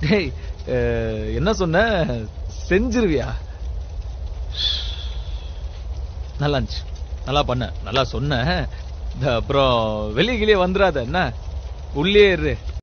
டேய் என்ன சொன்ன? செஞ்சிருவியா? நல்லா இருந்துச்சு. நல்லா பண்ண. நல்லா சொன்ன. இந்த அப்புறம் வெளியே கிளியே வந்துடாத என்ன? உள்ளே இரு